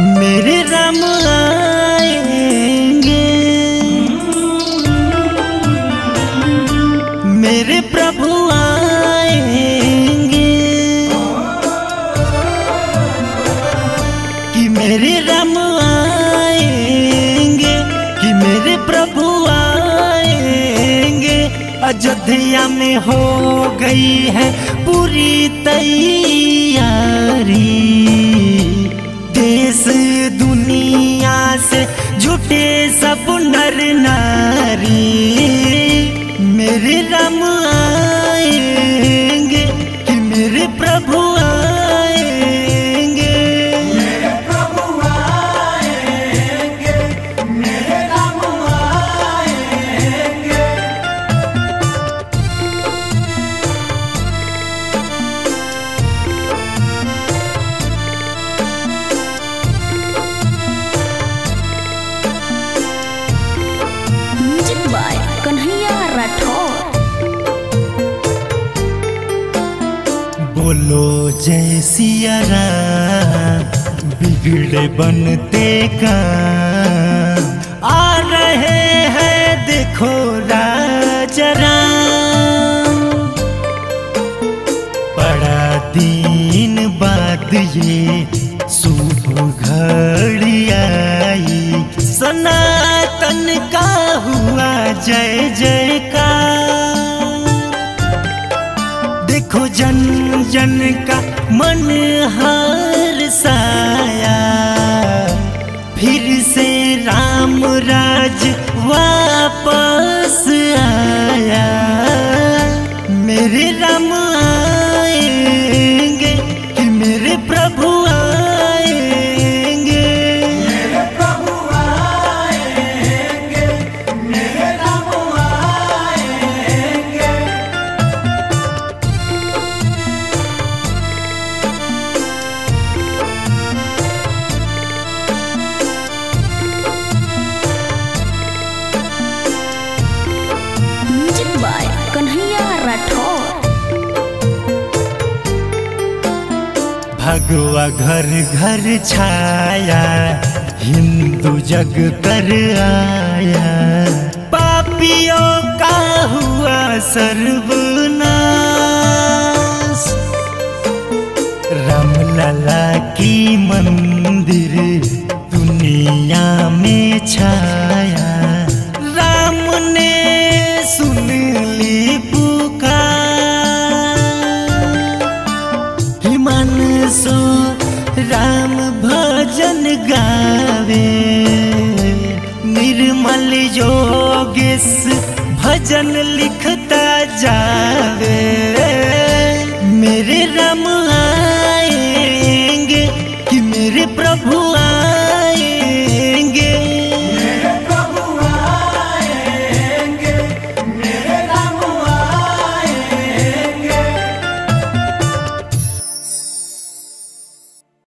मेरे राम आएँगे। मेरे प्रभु आएँगे। कि मेरे राम आएँगे, कि मेरे प्रभु आएँगे। अयोध्या में हो गई है पूरी तैयारी। बाय कन्हैया राठौर। बोलो जय सियारा, बिगड़े बनते का आ रहे हैं देखो राजा राम। बड़ा दिन बाद ये शुभ घड़ी आई सनातन का हुआ जय जय का देखो जन जन का मन हार भगवा घर घर छाया, हिंदू जग कर आया। पापियों का हुआ सर्वनाश। रामलला की मंदिर राम भजन गावे। निर्मल योगेश भजन लिखता जावे। मेरे राम